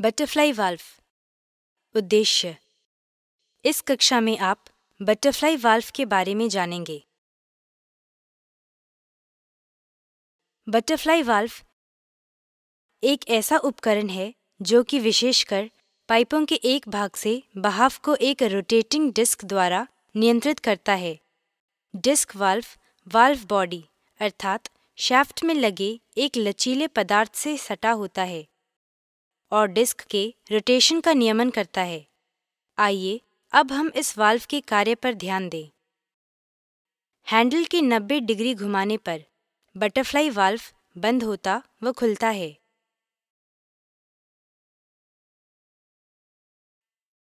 Butterfly valve उद्देश्य। इस कक्षा में आप बटरफ्लाई वाल्व के बारे में जानेंगे। बटरफ्लाई वाल्व एक ऐसा उपकरण है जो कि विशेषकर पाइपों के एक भाग से बहाव को एक रोटेटिंग डिस्क द्वारा नियंत्रित करता है। डिस्क वाल्व वाल्व बॉडी अर्थात शाफ्ट में लगे एक लचीले पदार्थ से सटा होता है। और डिस्क के रोटेशन का नियमन करता है। आइए, अब हम इस वाल्व के कार्य पर ध्यान दें। हैंडल के 90 डिग्री घुमाने पर बटरफ्लाई वाल्व बंद होता व खुलता है।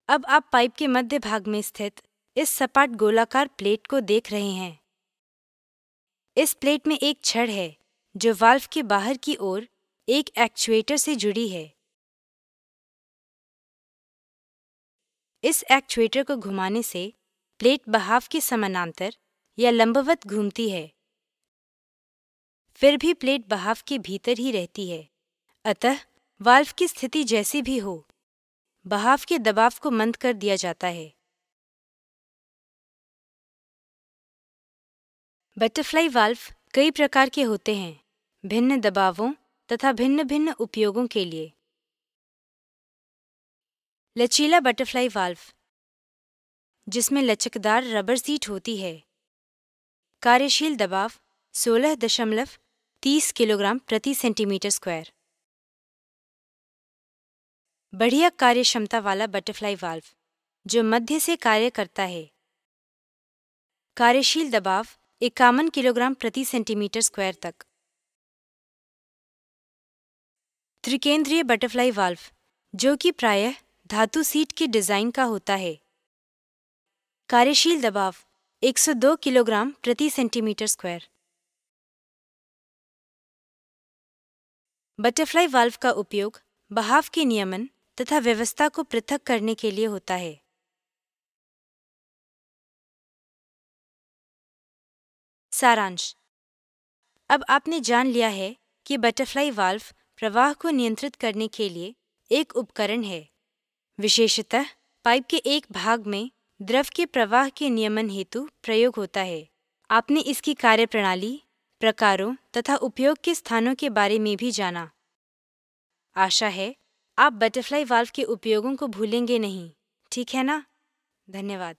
अब आप पाइप के मध्य भाग में स्थित इस सपाट गोलाकार प्लेट को देख रहे हैं। इस प्लेट में एक छड़ है, जो वाल्व के बाहर की ओर एक एक्चुएटर से जुड़ी है। इस एक्चुएटर को घुमाने से प्लेट बहाव के समानांतर या लंबवत घूमती है। फिर भी प्लेट बहाव के भीतर ही रहती है। अतः वाल्व की स्थिति जैसी भी हो, बहाव के दबाव को मंद कर दिया जाता है। बटरफ्लाई वाल्व कई प्रकार के होते हैं, भिन्न दबावों तथा भिन्न भिन्न उपयोगों के लिए। लचीला बटरफ्लाई वाल्व, जिसमें लचकदार रबर सीट होती है। कार्यशील दबाव 16 दशमलव 30 किलोग्राम प्रति सेंटीमीटर स्क्वायर। बढ़िया कार्य क्षमता वाला बटरफ्लाई वाल्व, जो मध्य से कार्य करता है। कार्यशील दबाव इक्यावन किलोग्राम प्रति सेंटीमीटर स्क्वायर तक। त्रिकेंद्रीय बटरफ्लाई वाल्व, जो कि प्रायः धातु सीट के डिज़ाइन का होता है। कार्यशील दबाव 102 किलोग्राम प्रति सेंटीमीटर स्क्वायर। बटरफ्लाई वाल्व का उपयोग बहाव के नियमन तथा व्यवस्था को पृथक करने के लिए होता है। सारांश। अब आपने जान लिया है कि बटरफ्लाई वाल्व प्रवाह को नियंत्रित करने के लिए एक उपकरण है। विशेषतः पाइप के एक भाग में द्रव के प्रवाह के नियमन हेतु प्रयोग होता है। आपने इसकी कार्यप्रणाली, प्रकारों तथा उपयोग के स्थानों के बारे में भी जाना। आशा है, आप बटरफ्लाई वाल्व के उपयोगों को भूलेंगे नहीं। ठीक है ना? धन्यवाद।